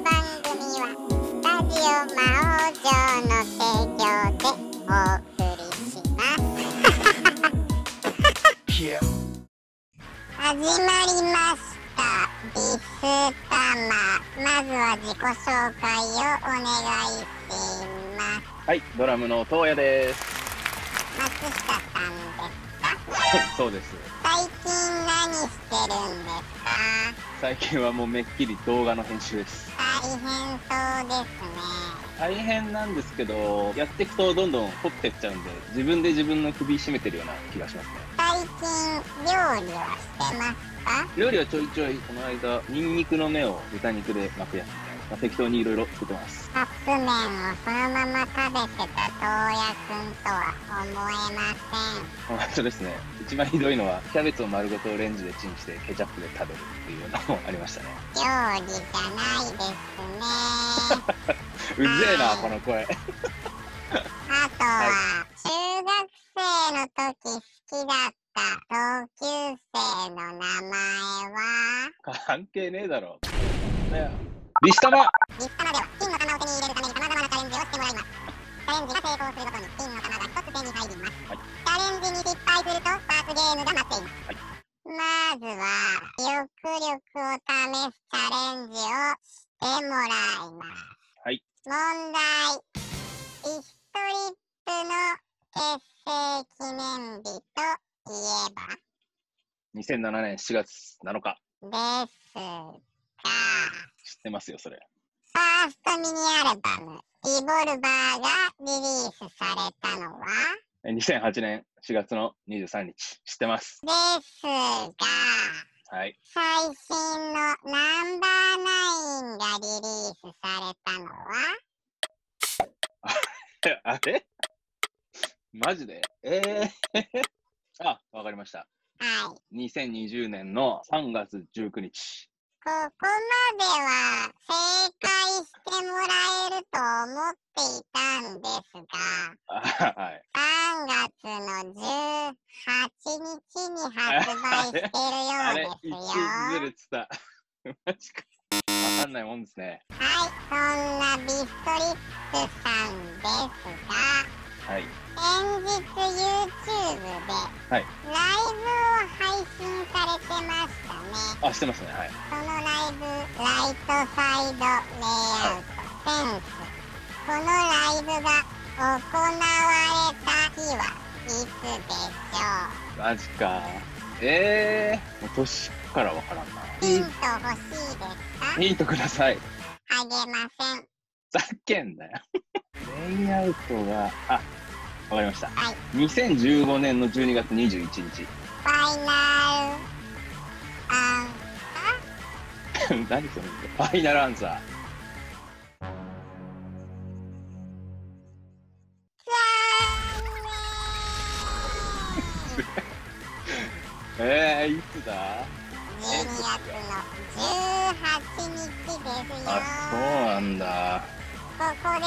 番組はスタジオ魔王城の提供でお送りします始まりましたビスタマまずは自己紹介をお願いしますはい、ドラムの東野です。松下さんですかそうです。最近何してるんですか？最近はもうめっきり動画の編集です。大変そうですね。大変なんですけど、やっていくとどんどん凝ってっちゃうんで、自分で自分の首絞めてるような気がしますね。最近料理はしてますか？料理はちょいちょい、この間、ニンニクの芽を豚肉で巻くやつまあ、適当にいろいろ作ってます。カップ麺をそのまま食べてた東野くんとは思えません 本当ですね。一番ひどいのは、キャベツを丸ごとレンジでチンしてケチャップで食べるっていうのもありましたね。料理じゃないですね うぜえな、この声。あとは中学生の時好きだった同級生の名前は？関係ねえだろ。ねビスタマリスタマでは金の玉を手に入れるために様々なチャレンジをしてもらい。ますチャレンジが成功するごとに金の玉が一つ手に入ります、はいチャレンジに失敗すると罰ゲームが待っています、はいまずは抑力を試すチャレンジをしてもらいますはい問題。イストリップの結成記念日といえば？2007年4月7日。ですが知ってますよ、それ。ファーストミニアルバム「リボルバー」がリリースされたのは？え2008年4月の23日。知ってます。ですがはい。最新のナンバーナインがリリースされたのは？え あれ？マジで？えー、あ、わかりました。はい2020年の3月19日。ここまでは正解してもらえると思っていたんですがあはい。3月の18日に発売しているようですよ。一ずれてた。マジか？わかんないもんですね。はい、そんなビストリップさんですが、はい。先日 YouTube ではいライブを配信されてましたね。あ、してますね。はい。そのライブ、ライトサイドレイアウト、センス。このライブが行われた日はいつでしょマジか。えー、もう年からわからんな。うヒント欲しいですか？ヒントください。あげません。ざけんなよ。レイアウトが、あ、わかりました。はい。2015年の12月21日。ファイナルアン 何それ？ファイナルアンサー。えー、いつだ？12月の18日ですよ。あ、そうなんだ。ここで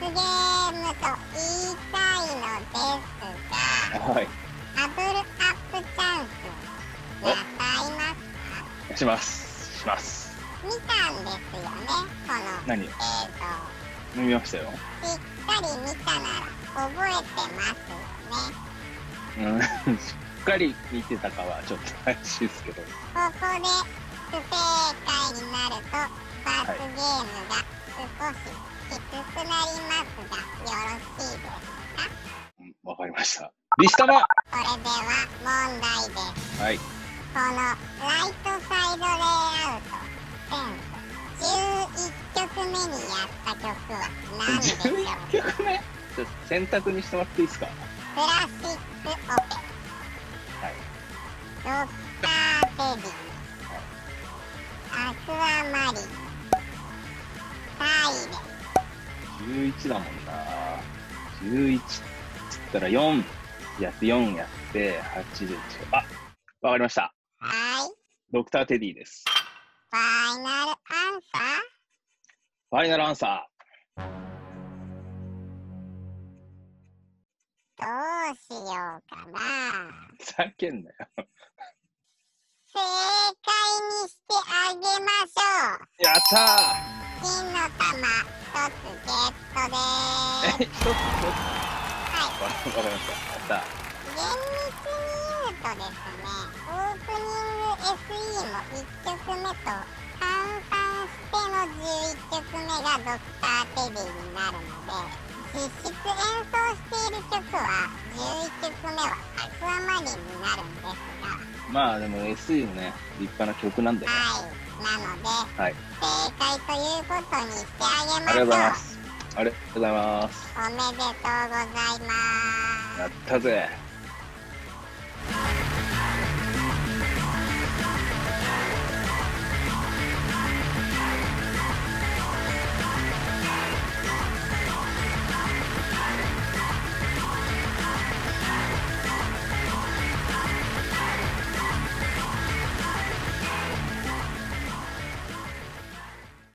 罰ゲームと言いたいのですが、はい。ダブルアップチャンス、なさいますかします。します。見たんですよね、この何？映見ましたよ。像。しっかり見たなら覚えてますよね。うん。しっかり見てたかはちょっと怪しいですけど。ここで不正解になると罰ゲームが少しきつくなりますが、よろしいですかうんわかりました。リスタマそれでは問題です。はい。このライトサイドレイアウトセンス11曲目にやった曲は何でしょう11曲目ちょっと選択にしてもらっていいですか？クラシックオペはい。ラドクター・テディアクアマリン11だもんな。11っつったら4やって4やって8で。あわかりました。はいドクターテディです。ファイナルアンサファイナルアンサーどうしようかなー。ふざけんなよ。正解にしてあげましょうやった金の玉一つゲットでえ、ーす一つ、一つ。わはいわかりました。やった。厳密に言うとですねオープニング SE も1曲目と換算しての11曲目がドクターテリーになるので実質演奏している曲は11曲目はアクアマリンになるんですがまあでも SE もね、立派な曲なんでね。はいなのではい。正解ということにしてあげましょうありがとうございます。ありがとうございます。おめでとうございますやったぜ。